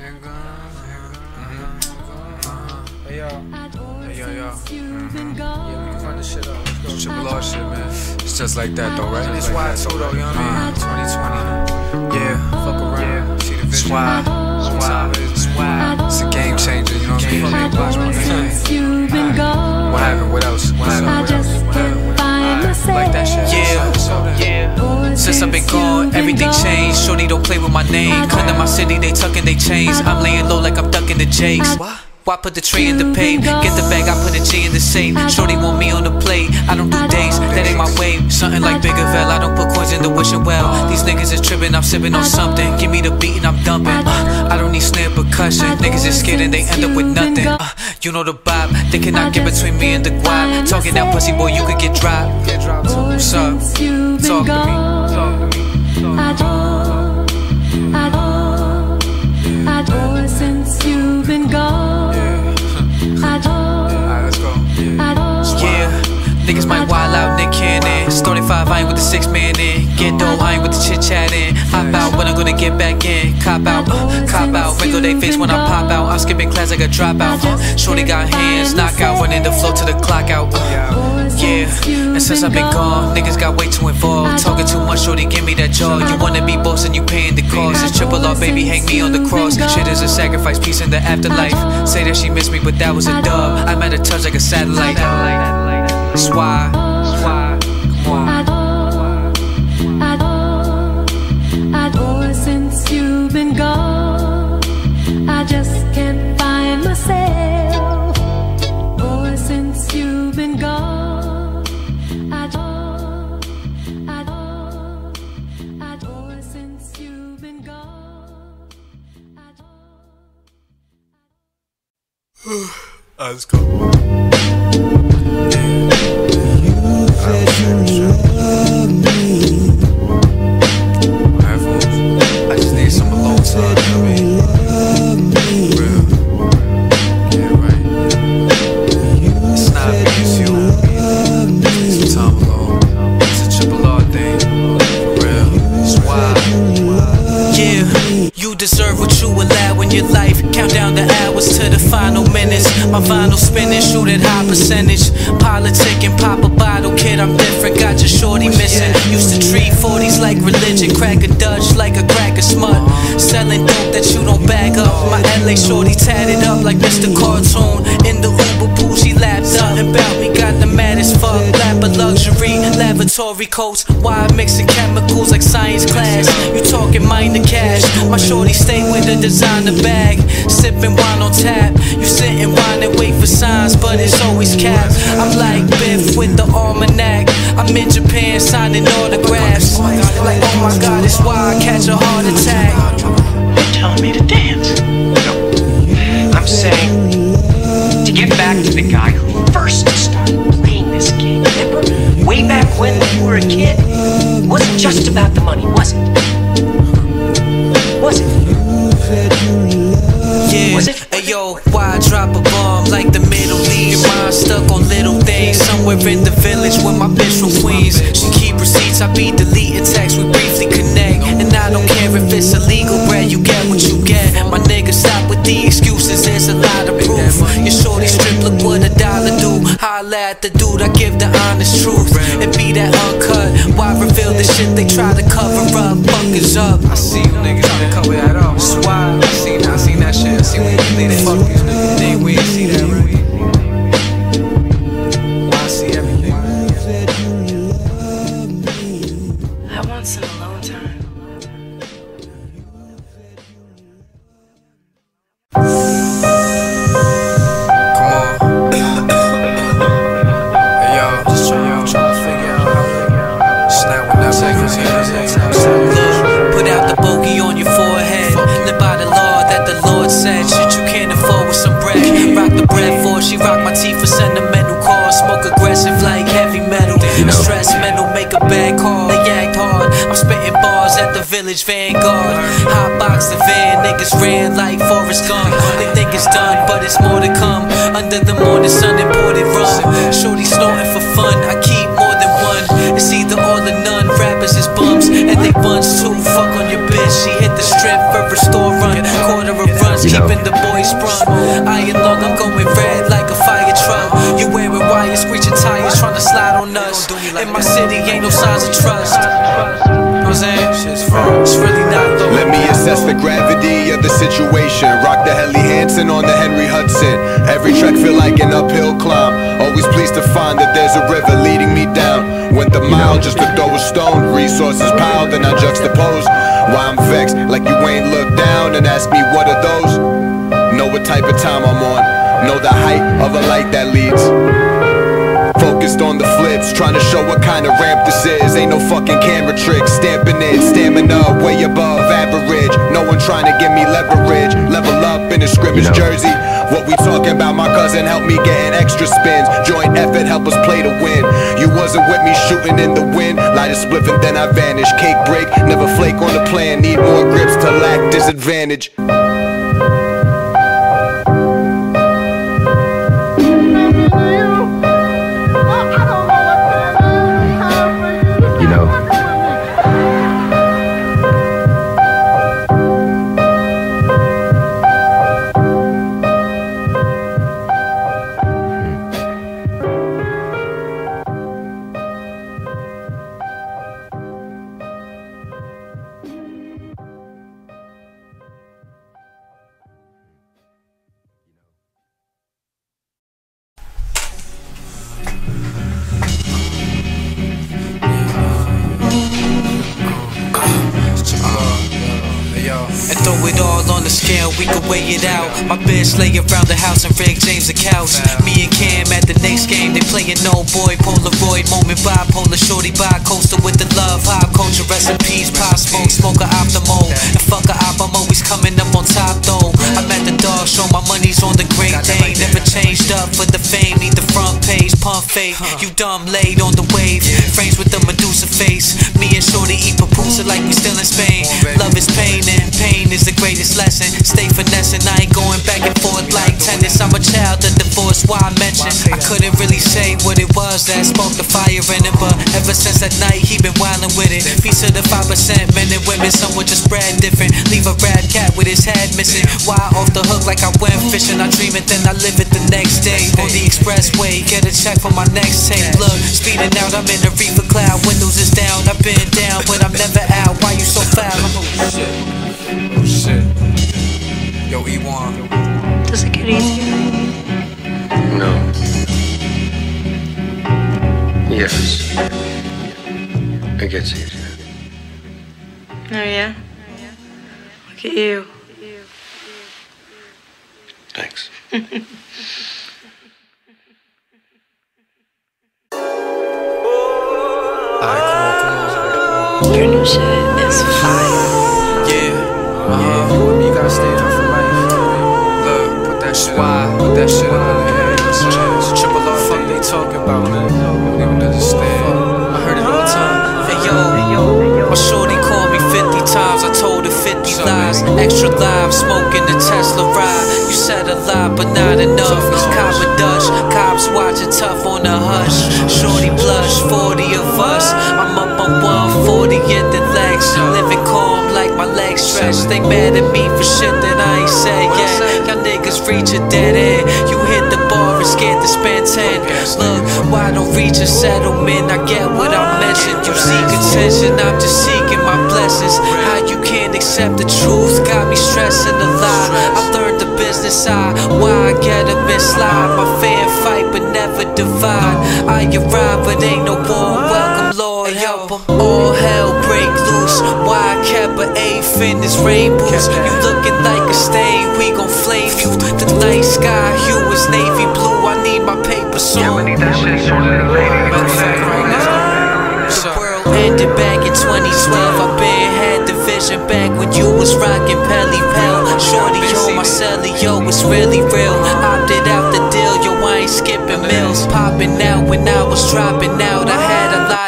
Hey yo, hey yo, yo. Mm-hmm. Yeah, we run this shit up. Let's. Triple R shit, man. It's just like that though, right? It's why I told though, you know what I mean? 2020. Yeah, fuck around. See the vision. Swag, swag, swag. It's a game changer, you know what I mean? Fuck watch my name. What happened? What else? What happened? What else? What happened? Like that shit. Yeah, yeah. Since I've been gone, everything changed. Shorty don't play with my name. Come to my city, they tucking they chains. I'm laying low like I'm ducking the jakes. Why put the tree in the pave? Get the bag, I put a G in the safe. Shorty want me on the plate. I don't do days, that ain't my way. Something like Bigger Vel, I don't put coins in the wishing well. These niggas is tripping, I'm sipping on something. Give me the beat and I'm dumping. Uh, I don't need snare percussion. Niggas is scared and they end up with nothing. Uh, you know the vibe, they cannot get between me and the guap. Talking that pussy boy, you could get dropped. Get dropped too. What's up? Talk to me. Might wild out, Nick Cannon. Starting five, I ain't with the six man in. Get dough, I ain't with the chit chatting. Hop out when I'm gonna get back in. Cop out, uh, cop out. Wrinkle they face when I pop out. I'm skipping class like a dropout. Uh, Shorty got hands, knockout, running the flow to the clock out. Uh, yeah, and since I've been gone, niggas got way too involved. Talking too much, shorty, give me that jaw. You wanna be boss and you paying the cost. It's triple R, baby, hang me on the cross. Shit is a sacrifice, peace in the afterlife. Say that she missed me, but that was a dub. I'm at a touch like a satellite. That's why, that's why, since you've been gone. I just can't find myself. Boy, since you've been gone. Adore, adore, adore since you've been gone. Adore. Let's go. Shorty tatted up like Mr. Cartoon. In the Uber pool, she lapped up. And about me, got the maddest fuck. Lap of luxury, lavatory coats. Why mixing chemicals like science class? You talking minor cash. My shorty stay with a designer bag. Sipping wine on tap. You sitting wine and wait for signs, but it's always capped. I'm like Biff with the almanac. I'm in Japan signing autographs. Like, oh my god, it's why I catch a heart attack. You're telling me to dance. I'm saying to get back to the guy who first started playing this game. Remember? Way back when you were a kid? It wasn't just about the money, was it? Was it? Yeah, Was it? Hey yo, why drop a bomb like the Middle East? Your mind stuck on little things. Somewhere in the village with my bitch from Queens. She keep receipts, I be deleting texts. We briefly connect, at the dude, I give the honest truth. And be that uncut. Why reveal the shit they try to cover up? Fuckers up. I see you niggas trying to cover that up. That's why. I seen, I seen that shit. I seen when you. Fuck these village vanguard. Hot box the van, niggas ran like Forrest Gump. They think it's done, but it's more to come. Under the morning sun, imported rum. Shorty snorting for fun. I keep more than one. It's either all or none. Rappers is bums, and they buns too. Fuck on your bitch. She hit the strip for a store run. Quarter of run, Shit's far. It's really not. Let me assess the gravity of the situation. Rock the Helly Hansen on the Henry Hudson. Every track feel like an uphill climb. Always pleased to find that there's a river leading me down. Went the mile just to throw a stone. Resources piled and I juxtapose. Why I'm vexed, like you ain't looked down and ask me what are those? Know what type of time I'm on. Know the height of a light that leads. Focused on the flips, trying to show what kind of ramp this is. Ain't no fucking camera tricks, stamping it, stamina way above average. No one trying to give me leverage. Level up in a scrimmage You know. jersey. What we talking about? My cousin helped me getting extra spins. Joint effort help us play to win. You wasn't with me shooting in the wind. Light a spliff and then I vanish. Cake break, never flake on the plan. Need more grips to lack disadvantage. We can weigh it out. My bitch lay around the house and Rick James a couch. Me and Cam at the next game, they playing no boy, Polaroid, moment by bipolar, shorty by coaster with the love, hop culture, recipes, pop smoke, smoke a optimal. And fuck a op, I'm always coming up on top though. I'm at the dog show, my money's on the great day. Never changed up for the fame, need the front page, pump fake. You dumb laid on the wave, frames with the Medusa face. Me and Shorty eat pupusa like we still in Spain. Love is pain and pain is the greatest lesson. Stay finessing, I ain't going back and forth like tennis. I'm a child of divorce, why I mention. I couldn't really say what it was that spoke the fire in him, but ever since that night he been wildin' with it. Piece of the 5%, men and women, some were just bred different. Leave a rat cat with his head missing. Why off the hook like I went fishing? I dream it, then I live it the next day. On the expressway, get a check for my next tape. Look, speeding out, I'm in a reefer cloud. Windows is down, I've been down, but I'm never out. Why you so foul? Oh shit. Oh shit. Yo, Ewonee. Does it get easier? no. Yes. It gets easier. Oh, yeah? Look at you. Thanks. Alright, come on, come on. Your new shit put that shit on. Put that shit on. Yeah, it's a chance. Triple R, fuck they talking about, man. You don't even understand. I heard it all the time. Hey yo, my shorty called me 50 times. I told her 50 lies. Extra live, smoking the Tesla ride. You said a lot, but not enough. Cop a Dutch, cops watching tough on the hush. Shorty blush, 40 of us. I'm up on 140 in the legs. Living calm like my legs stretched. They mad at me for shit that I ain't said yet. Y'all niggas reach a dead end. You hit the bar and scared to spend 10. Look, why don't reach a settlement? I get what I mentioned. You seek attention, I'm just seeking my blessings. How you can't accept the truth got me stressing a lot. I learned the business side, why I get a mislide. My fan fight, but never divide. I arrive, but ain't no war. Welcome, Lord, help. All hell break loose. Why I kept an eighth in this rainbows. You looking like a stain, we gon' flame you. Night sky hue is navy blue. I need my paper soon. Yeah, I need that shit shorter than Lady Gaga. The world ended back in 2012. I been had the vision back when you was rocking Pelle Pelle. Shorty, yo, my celly, yo, it's really real. Opted out the deal, yo, I ain't skipping meals. Popping out when I was dropping out. I had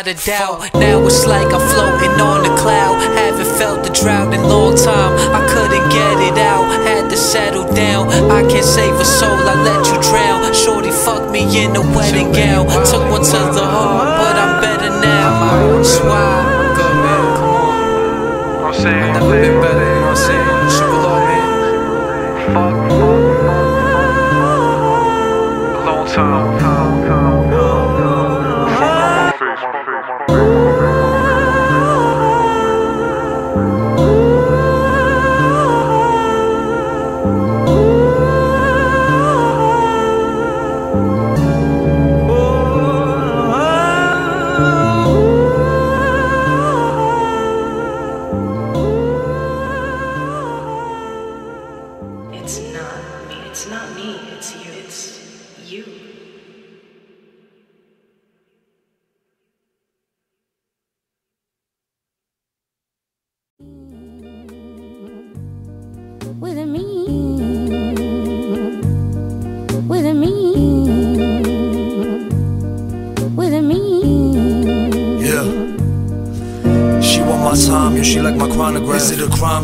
a of doubt. Now it's like I'm floating on a cloud. Haven't felt the drought in a long time. I couldn't get it out. Had to settle down. I can't save a soul, I let you drown. Shorty fucked me in a wedding gown. Took one to the heart, but I'm better now. That's why. On. I've never been better, you know what I'm saying? Triple R, man. with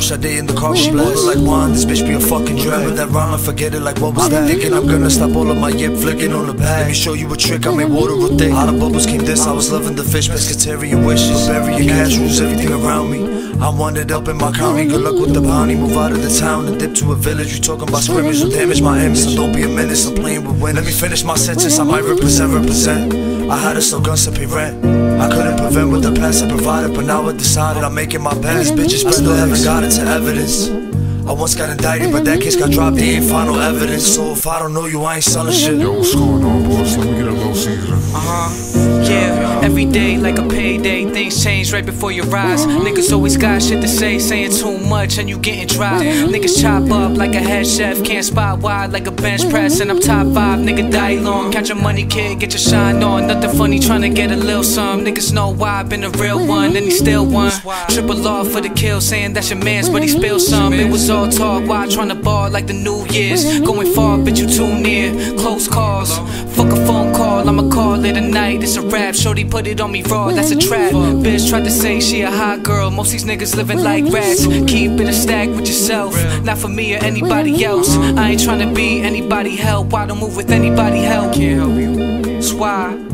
Sade in the car, she blow like wine. This bitch be a fucking drag. Remember that rhyme? I forget it like what was that? Thinking I'm gonna stop all of my yip flicking on the back. Let me show you a trick, I made water real thick. Out of bubbles came this, I was loving the fish, pescatarian wishes. Burying cash everything around me. I wanted up in my county, good luck with the bounty. Move out of the town and dip to a village. You talking about scrimmage will damage my image, so don't be a menace. I'm playing with wind. Let me finish my sentence, I might represent, represent. I had to sell guns to pay rent. I couldn't prevent what the past had provided, but now I decided I'm making my best. Bitches, I still haven't got it to evidence. I once got indicted, but that case got dropped. They ain't final evidence. So if I don't know you, I ain't selling shit. Yo, what's going on, boys? Let me get a little season. Uh huh. Yeah, every day like a payday, things change right before your eyes. Niggas always got shit to say, saying too much and you getting dry. Niggas chop up like a head chef, can't spot wide like a bench press. And I'm top five, nigga die long. Catch your money, kid, get your shine on. Nothing funny, trying to get a little some. Niggas know why I've been a real one, and he still one. Triple off for the kill, saying that's your man's, but he spilled some. It was all talk, why trying to ball like the New Year's. Going far, bitch, you too near. Close calls, fuck a phone I'ma call it a night. It's a rap, shorty put it on me raw, that's a trap. Bitch tried to say she a hot girl, most these niggas living like rats. Keep it a stack with yourself, not for me or anybody else. I ain't trying to be anybody help, I don't move with anybody help. Can't help you. That's why.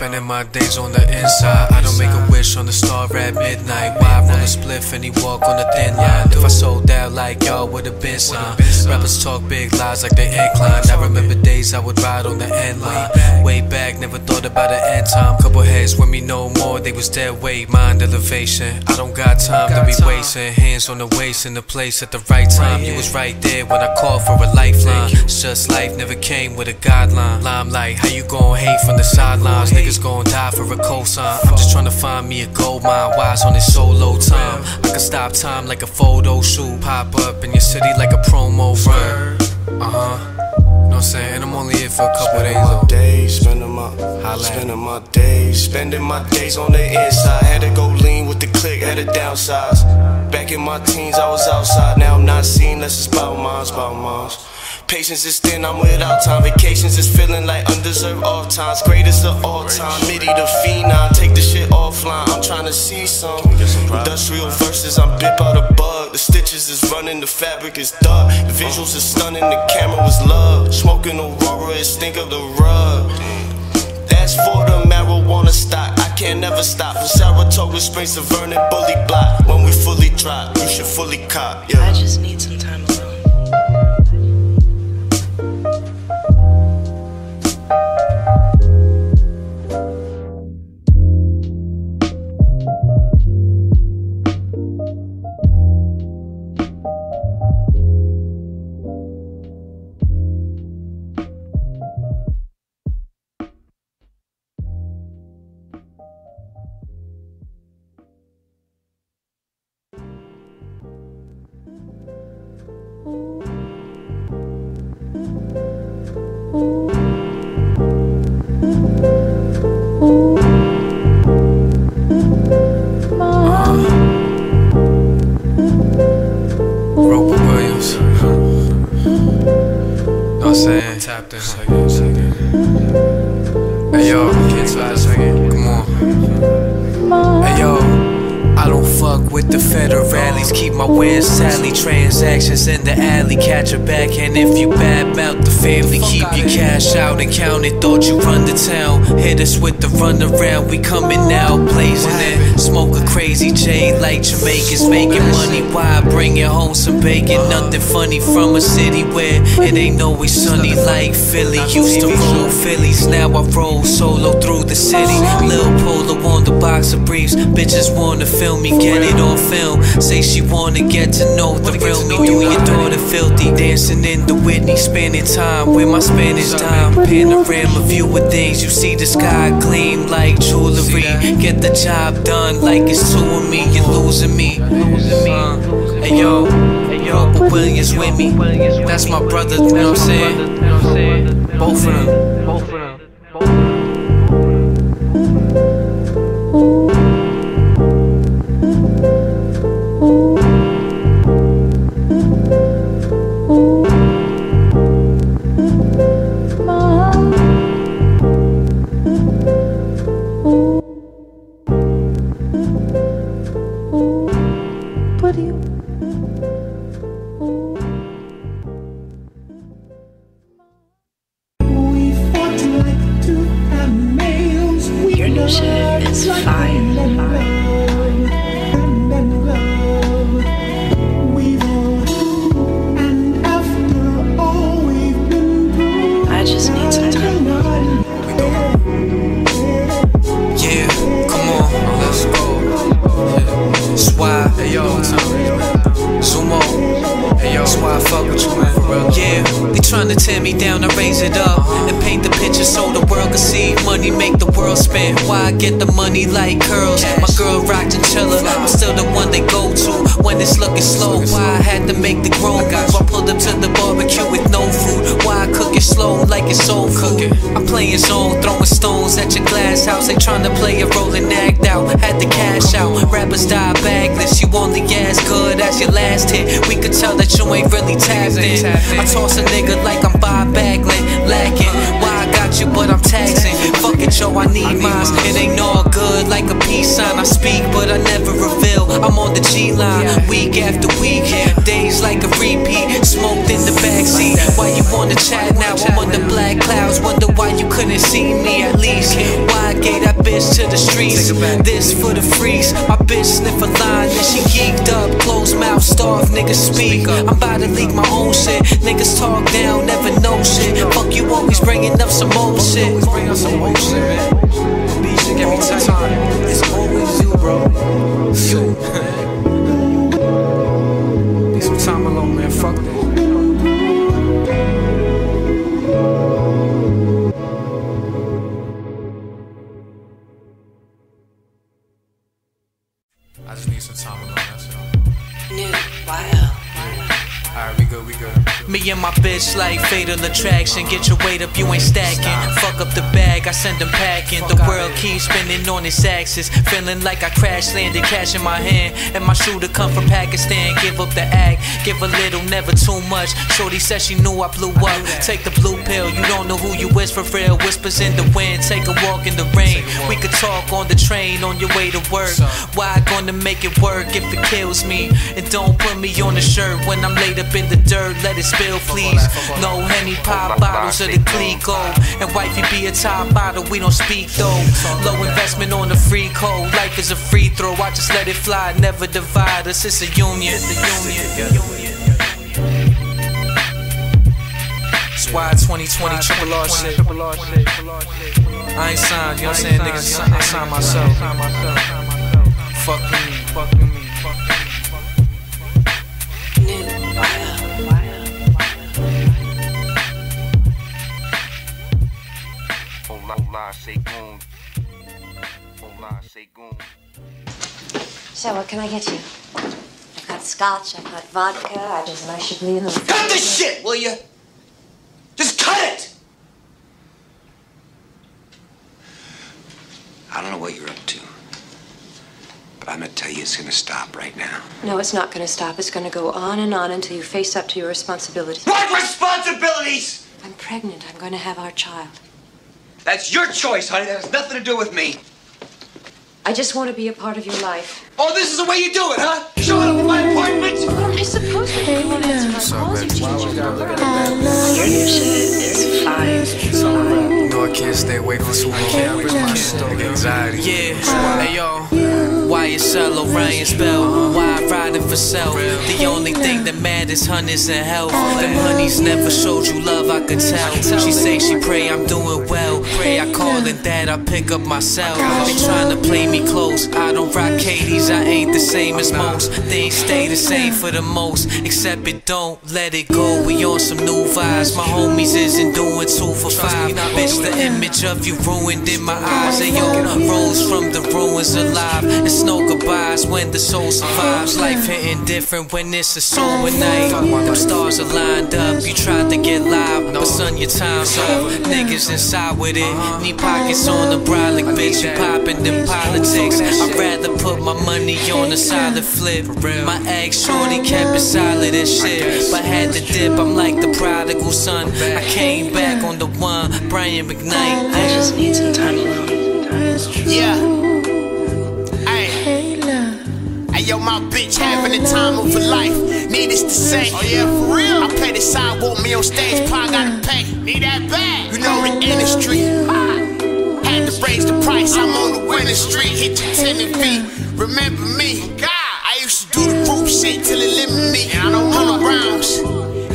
Spending my days on the inside. I don't make a wish on the star at midnight. Why spliff and he walk on the thin line? If I sold out like y'all would have been signed. Rappers talk big lies like they incline. I remember days I would ride on the end line. Way back, never thought about the end time. Couple heads with me no more, they was dead weight, mind elevation. I don't got time to be wasting. Hands on the waist in the place at the right time. You was right there when I called for a lifeline. It's just life never came with a guideline. Limelight, how you gon' hate from the sidelines? Niggas gon' die for a cosign. I'm just tryna find me a gold mine. Wise on this solo time. I can stop time like a photo shoot. Pop up in your city like a promo run. Uh huh. You know I'm saying? I'm only here for a couple days. my days, spending my, Holla. spending my days, spending my days on the inside. Had to go lean with the click, had to downsize. Back in my teens, I was outside. Now I'm not seen, less it's about mines, about mines. Patience is thin, I'm without time. Vacations is feeling like undeserved off times. Greatest of all time, MIDI the phenom. Take the shit offline, I'm trying to see some. Industrial verses, I'm bit out a bug. The stitches is running, the fabric is dark. The visuals is stunning, the camera was love. Smoking Aurora, it stink of the rug. That's for the marijuana stock. I can't never stop. From Saratoga Springs to Vernon Bully Block. When we fully drop, you should fully cop. Yeah. I just need some time with the federales. Keep my wins tally. Transactions in the alley. Catch a backhand if you bad mouth the family. Keep your cash out and count it. Thought you run the town. Hit us with the run around. We coming now, blazing it. Smoke a crazy J like Jamaicans making money. Why bring it home some bacon? Nothing funny from a city where it ain't always sunny like Philly. Used to roll Phillies, now I roll solo through the city. Lil Polo on the box of briefs. Bitches wanna film me, get it on film. Say she wanna get to know the real me. Do your daughter filthy, dancing in the Whitney, spending time with my Spanish dime. Panorama view of things, you see the sky gleam like jewelry. Get the job done like it's two of me. You're losing me. Uh, hey yo, Roper Williams with me. That's my brother, you know what I'm saying? Both of them. Yeah, they tryna tear me down, I raise it up and paint the picture so the world can see. Money make the world spin. Why I get the money like curls? My girl rocked and chiller, I'm still the one they go to when it's looking slow. Why I had to make the grown move? I pulled up to the barbecue with no food. Why I cook it slow like it's soul food? I'm playing zone, throwing stones at your glass house. They tryna play a role and act out. Had to cash out. Rappers die bagless. You only as good as your last hit. We could tell that you ain't really tapped in. I toss a nigga like I'm Bob Bagley, lacking. Why I got you, but I'm taxing. Fuck it, yo, I need mine. It ain't all good like a peace sign. I speak, but I never reveal. I'm on the G line, week after week. Days like a repeat, smoked in the backseat. Why you wanna chat now? I'm under black clouds. Wonder why you couldn't see me at least. Why I gave that bitch to the streets? This for the freaks. My bitch sniff a line, then she geeked up. Closed mouth, starved, niggas speak. I'm about to leak my own shit. Niggas talk down, never know shit. Fuck you always bringing up some old shit. Always Bring up some old shit, man. Beat shit get me tight. It's always you, bro. You. Need some time alone, man. Fuck that. My bitch like fatal attraction. Get your weight up, you ain't stacking. Fuck up the bag, I send them packing. The world keeps spinning on its axis. Feeling like I crash landed, cash in my hand. And my shooter come from Pakistan. Give up the act, give a little, never too much. Shorty said she knew I blew up. Take the blue pill, you don't know who you is for real. Whispers in the wind, take a walk in the rain. We could talk on the train on your way to work. Why I gonna make it work if it kills me? And don't put me on the shirt when I'm laid up in the dirt. Let it spill, please. No Henny pop bottles of the Clicquot. And wifey be a top bottle, we don't speak though. Low investment on the free code. Life is a free throw. I just let it fly, never divide us. It's a union. Squad 2020, triple R shit. I ain't signed, you know what I'm saying? Niggas, I signed myself. Fuck me. Hola, say goon. Hola, say. So, what can I get you? I've got scotch, I've got vodka, I just I should be in the. Cut this shit, will you? Just cut it! I don't know what you're up to. But I'm gonna tell you it's gonna stop right now. No, it's not going to stop. It's going to go on and on until you face up to your responsibilities. What responsibilities? I'm pregnant. I'm going to have our child. That's your choice, honey. That has nothing to do with me. I just want to be a part of your life. Oh, this is the way you do it, huh? Showing up at my apartment? I suppose that you won't answer my What's calls baby? you Why change we your gotta look mind. at Your new shit is fire. You I can't stay away for too long. Nigga, anxiety. Yeah, hey yo, why you sell Orion spell? Why I riding for self? The only thing that matters, hundreds in hell. Them honeys never showed you love, I could tell. She say she pray I'm doing well. Pray I call and that I pick up myself. They trying to play me close. I don't rock Katie's, I ain't the same as most. Things stay the same for the most, except it don't let it go. We on some new vibes. My homies isn't doing two for five. Bitch, the image of you ruined in my eyes. They all rose from the ruins alive. It's no goodbyes when the soul survives. Life hitting different when it's a sober night. Them stars are lined up. You tried to get live, but son, your time's up. Niggas inside with it. Need pockets on the broad like bitch. You poppin' them politics. I'd rather put my money on a solid flip. My ex shorty kept it solid as shit. But had to dip, I'm like the prodigal son. I came back on the one, Brian McKnight. I just need some time alone. Yeah. Yo, my bitch having the time of her life. Needless to say. Oh, yeah, for real? I play the side, want me on stage, probably gotta pay. Need that bag. You know the industry. Had to raise the price, I'm on the winning street. Hit your tenant fee. Remember me? God. I used to do the group shit till it limit me. And I don't hundred rounds.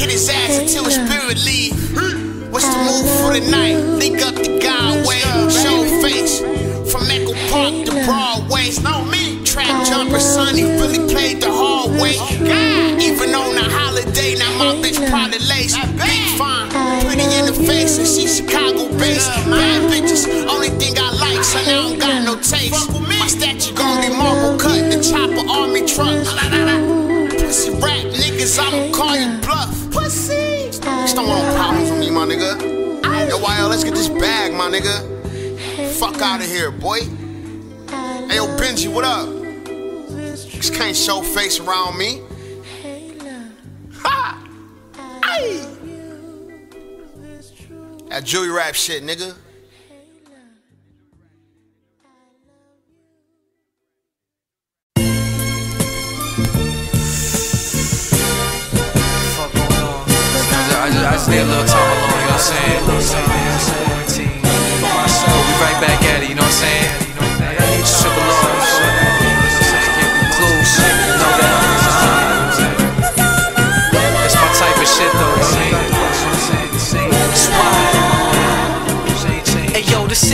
Hit his ass until his spirit leave. What's the move for the night? Link up the Godway, show face. From Echo Park to Broadway. Know me. Trap son, he really played the hard way. God. Even on a holiday, now my bitch probably lace. Big fine, pretty in the face, and she Chicago based. Bad bitches, only thing I like, son, I don't got no taste. My statue gon' be marble cut, the chopper army truck. Pussy rap niggas, I'ma call you bluff. Pussy. Just don't want no problems with me, my nigga. Yo, YL, let's get this bag, my nigga. Fuck out of here, boy. Hey, yo, Benji, what up? Just can't show face around me. Ha! Ay! That Julie rap shit, nigga. I just, I just need a little time alone, you know what I'm saying?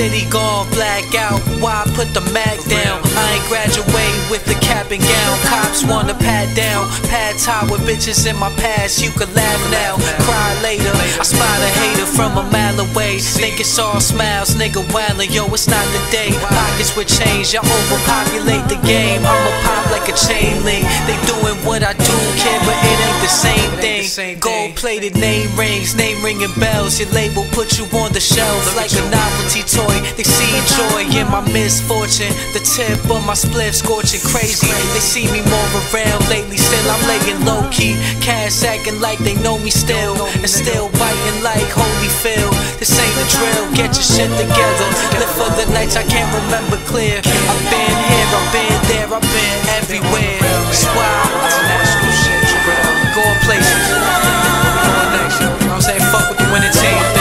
City gone black out. Why put the Mac down? I ain't graduate with the cap and gown. Cops wanna pat down, pad tie with bitches in my past. You could laugh now, cry later. I spot a hater from a mile away. Think it's all smiles, nigga wildin'. Yo, it's not the day. Pockets with change, y'all overpopulate the game. I'ma pop like a chain link. They doing what I do, kid, but it ain't the same thing. Gold plated name rings, name ringing bells. Your label put you on the shelf like a novelty my misfortune. The tip of my spliff scorching crazy. They see me more around lately. Still, I'm laying low key. Cash acting like they know me still. And still biting like Holyfield. This ain't a drill. Get your shit together. Live for the nights I can't remember clear. I've been here, I've been there, I've been everywhere. It's wild. Going places. Going next, you know what I'm saying? Fuck with the winning team.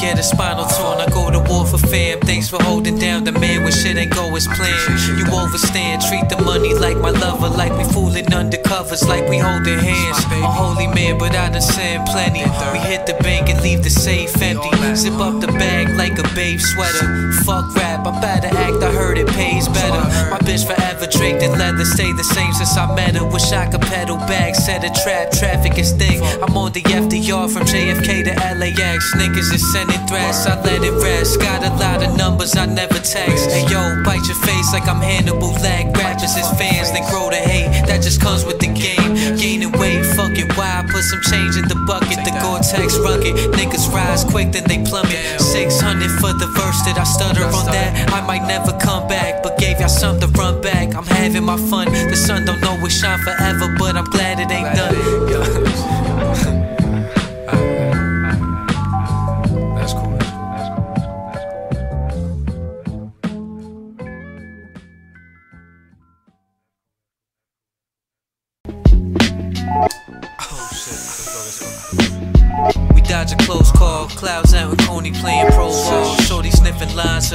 Get a spinal torn. I go to war for fam. Thanks for holding down the man when shit ain't go as planned. You overstand, treat the money like my lover, like we fooling undercovers, like we holding hands. A holy man, but I done sin plenty. We hit the bank and leave the safe empty. Zip up the bag like a babe sweater. Fuck rap, I better act. I heard it pays better. My bitch forever draped in leather, stay the same since I met her. Wish I could pedal back, set a trap, traffic is thick. I'm on the FDR from JFK to LAX. Niggas is sending threats, I let it rest. Got a lot of numbers I never text. Hey yo, bite your face like I'm Hannibal Lag. Rappers is fans, they grow to hate. Just comes with the game. Gaining weight, fuck it, why? Put some change in the bucket. The Gore-Tex rugged. Niggas rise quick, then they plummet. 600 for the verse that I stutter on that. I might never come back, but gave y'all something to run back. I'm having my fun. The sun don't know always shine forever, but I'm glad it ain't done.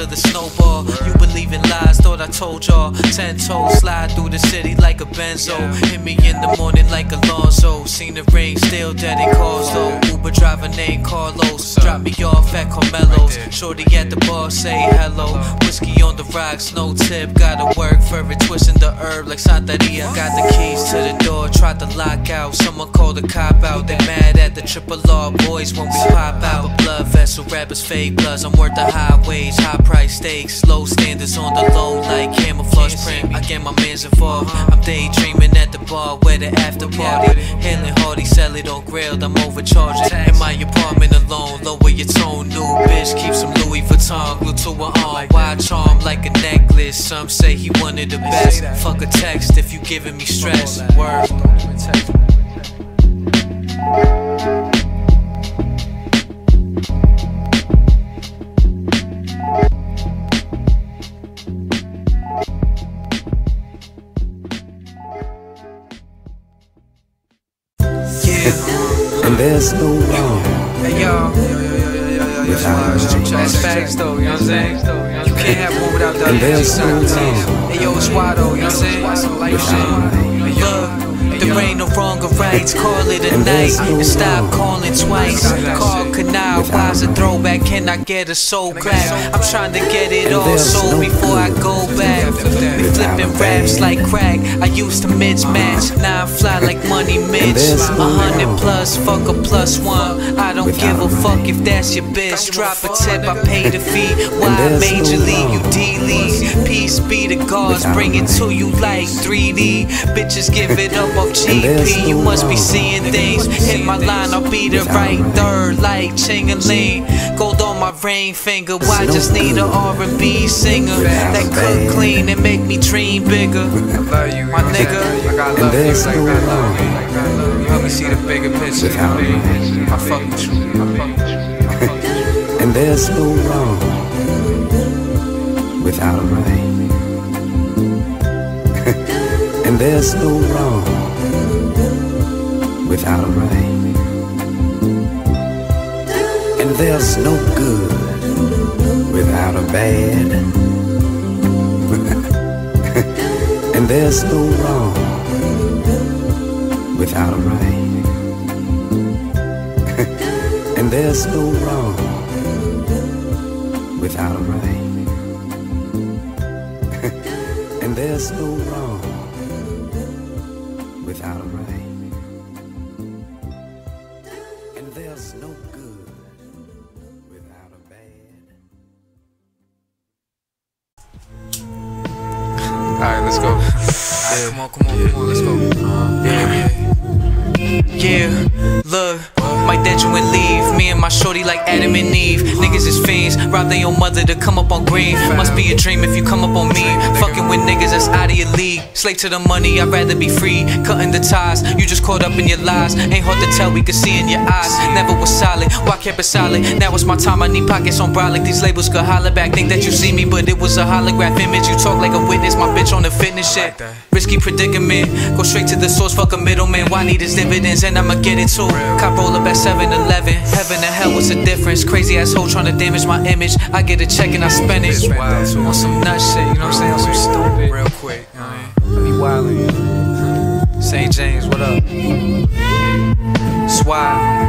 To the snowball. You believe in lies, thought I told y'all. Ten toes slide through the city like a benzo. Hit me in the morning like Alonzo. Seen the rain, still dead in cars though. Uber driver named Carlos. Drop me off at Carmelo's. Shorty at the bar, say hello. Whiskey on the rocks, no tip. Gotta work for it, twisting the herb like Santeria. Got the keys to the door, tried to lock out. Someone called the cop out. They mad at the triple R boys when we pop out. Blood vessel, rappers fake bloods. I'm worth the high wage, high price stakes. Low standards on the low like camouflage print. I get my mans involved. I'm daydreaming at the bar where the after party. Hailing hardy, sell it on grilled. I'm overcharging. In my apartment alone, lower your tone. New bitch, keep some Louis Vuitton glued to her arm. Wide charm like a necklace. Some say he wanted the best. Fuck a text if you giving me stress. Word. And there's no wrong. Hey yo, that's facts though, you know what I'm saying? You can't have one without the other. there's no wrong. Hey yo, it's though, you know what I'm saying? Life shit. Hey yo. There ain't no wrong or right, call it a night and stop calling twice. Call canal, why's a throwback? Can I get a soul clap? I'm trying to get it all sold before I go back. We flipping raps like crack. I used to mismatch, now I fly like money Mitch. A hundred plus, fuck a plus one. I don't give a fuck if that's your bitch. Drop a tip, I pay the fee. Why Major League, you wrong. D League? Peace be to gods, bring it to you like 3D. Bitches give it up off GP. You must be seeing things. Hit my line, I'll be the right third, like Ching a Ling. Gold on my ring finger. Why no just need a good R&B singer that cook clean and make me dream bigger? I you, you My know what I'm nigga. I got love you, there's like I no love you, like I love you. You help me see the bigger picture, you know I fuck with you, I fuck with you, I fuck with you. And there's no wrong without a right. and there's no wrong without a right. And there's no good without a bad. and there's no wrong without a right. and there's no wrong without a right. and there's no wrong come on, come on, come on, let's go. Yeah, yeah. Yeah, look, might dead you and leave. Me and my shorty like Adam and Eve. Niggas is fiends, rob their own mother to come up on green. Must be a dream if you come up on me. Fucking with niggas that's out of your league. Slave to the money, I'd rather be free. Cutting the ties, you just caught up in your lies. Ain't hard to tell, we can see in your eyes. Never was solid, why kept it solid? Now it's my time, I need pockets on brolic. These labels could holler back. Think that you see me, but it was a holograph image. You talk like a witness, my bitch on the fitness shit. Risky predicament, go straight to the source, fuck a middleman. Why need his dividends? And I'ma get it too. Cop roll up at 7 Eleven. Heaven and hell, what's the difference? Crazy asshole trying to damage my image. I get a check and I spend it. On some nut shit, you know what I'm saying? On some stupid. Real quick, you know what I mean? I be wildin'. St. James, what up? Swag.